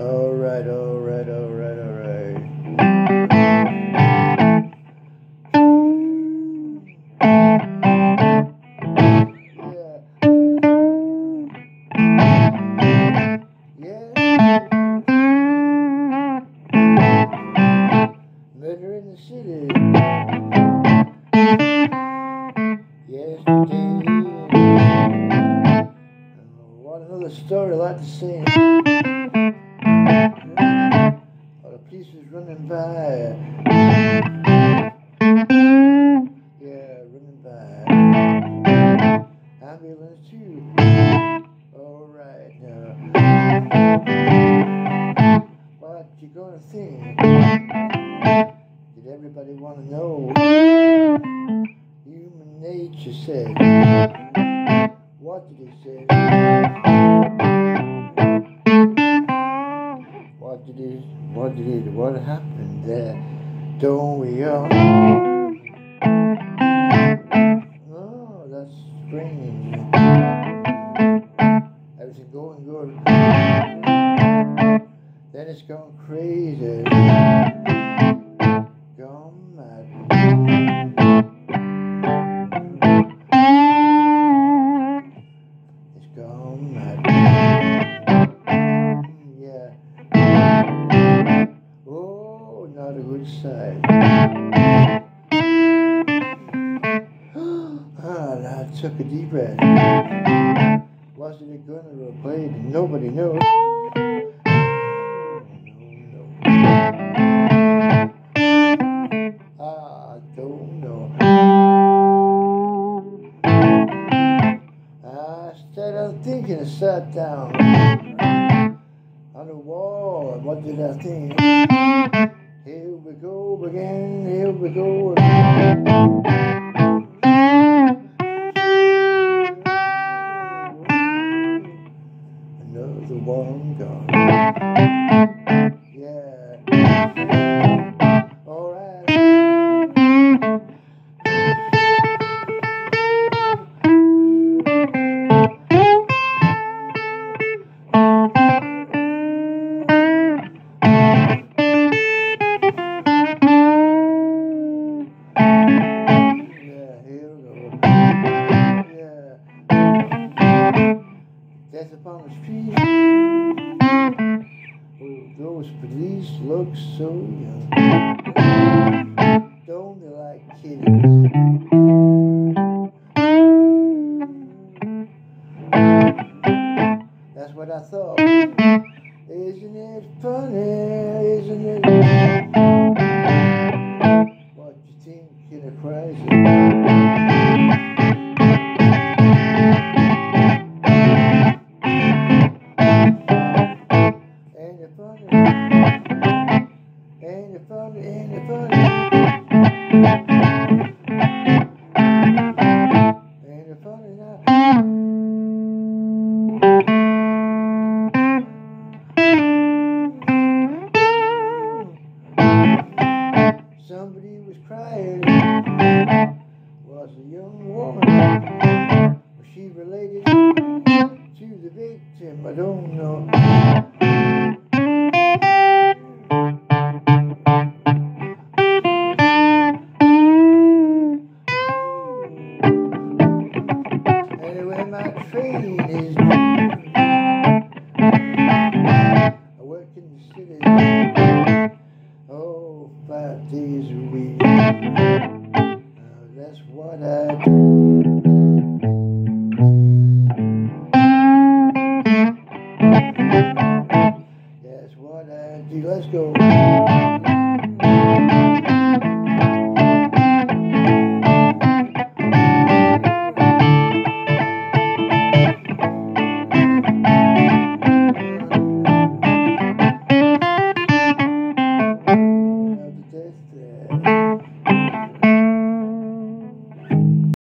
Alright, alright, alright, alright. Yeah. Yeah. Murder in the city. Yesterday. Another story like to see. Running by. Yeah, running by. Ambulance too. Alright now. What you gonna think? Did everybody wanna know? Human nature said. What did he say? What did he, what did what happened there? Don't we all? Oh, that's strange. Everything going good. Then it's gone crazy. Gone mad. It's gone mad. ah, I took a deep breath. Wasn't it gun or a blade? Nobody knew. No, no. I don't know. I started on thinking and sat down on the wall. What did I think? Here we go again, here we go. again. Another one gone. Those police look so young. Don't they like kitties? Somebody was crying was a young woman. She related to the victim? I don't know. five days that's what I do. That's what I do. Let's go.